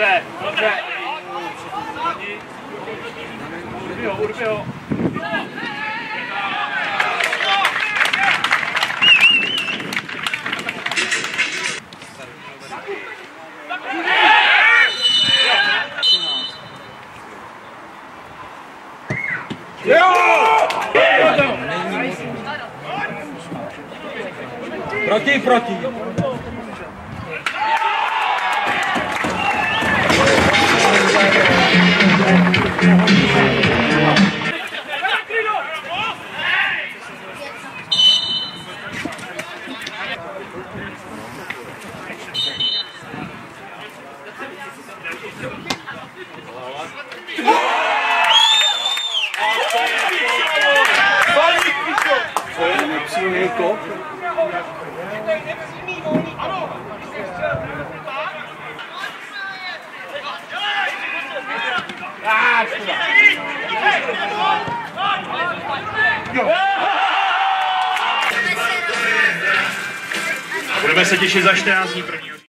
Dobře, dobře. Urbi ho, urbi ho. Proti, proti. Budeme se těšit za 14 dní první.